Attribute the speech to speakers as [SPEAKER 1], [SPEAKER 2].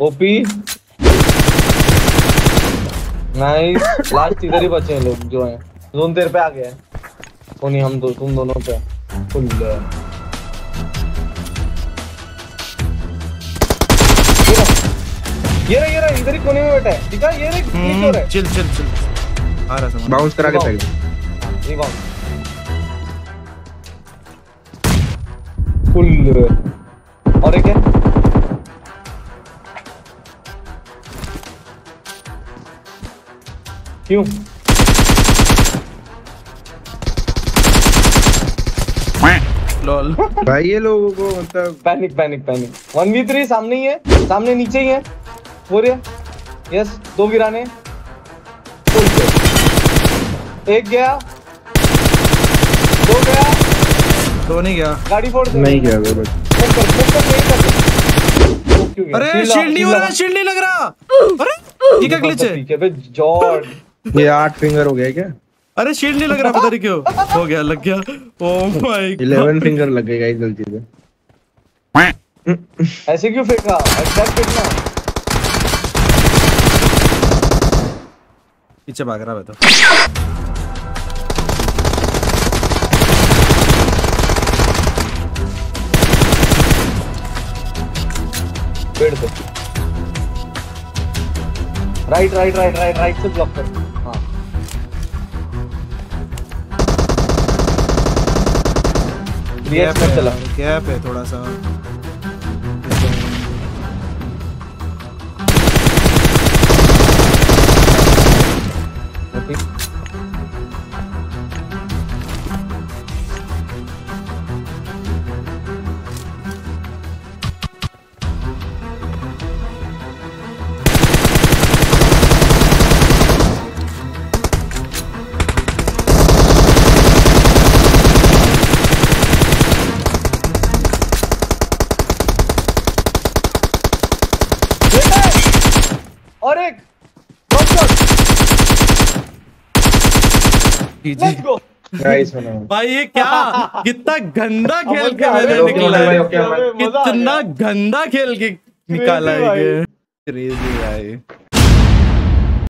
[SPEAKER 1] OP nice last इधर ही बचे हैं लोग जो हैं। जोन तेरे पे आ गया है। नहीं हम दो तुम दोनों पे। फुल ये रहा। ये रहा इधर ही कोने में बैठा है। ठीक है ये रहा ये क्यों रहा है।
[SPEAKER 2] चिल चिल चिल आ रहा समझ
[SPEAKER 3] बाउंस करा के फेंक दे।
[SPEAKER 1] हाँ, ये बाउंस फुल और एक है। क्यों?
[SPEAKER 2] लॉल।
[SPEAKER 3] भाई ये लोगों को मतलब
[SPEAKER 1] panic panic panic. One V three सामने ही है। सामने नीचे ही है। हो रही है यस दो गिराने। एक गया। दो गया।
[SPEAKER 2] दो नहीं गया।
[SPEAKER 1] गाड़ी फोड़ दे।
[SPEAKER 3] नहीं गया बस
[SPEAKER 1] कर, smoke कर, नहीं कर। दे। Smoke क्यों गया?
[SPEAKER 2] अरे शील्ड नहीं हो रहा शील्ड नहीं लग रहा। अरे ये क्या ग्लिच है?
[SPEAKER 1] ठीक है बे जॉर्ड।
[SPEAKER 3] ये आठ फिंगर हो गया क्या?
[SPEAKER 2] अरे शील्ड नहीं लग रहा पता नहीं क्यों। हो गया लग गया। ओ माय
[SPEAKER 3] इलेवन फिंगर लग गएगा इस गलती से।
[SPEAKER 1] ऐसे क्यों फेंका? एग्जैक्ट फेंकना
[SPEAKER 2] पीछे भाग रहा है तो।
[SPEAKER 1] पेड़ पे right right right right right से ब्लॉक कर।
[SPEAKER 2] गैप
[SPEAKER 1] है चला।
[SPEAKER 2] गैप है थोड़ा सा।
[SPEAKER 1] ओके और एक लेट्स गो
[SPEAKER 2] भाई ये क्या? कितना गंदा खेल के मैंने निकला है। कितना गंदा खेल के निकाला है। ये। क्रेजी भाई।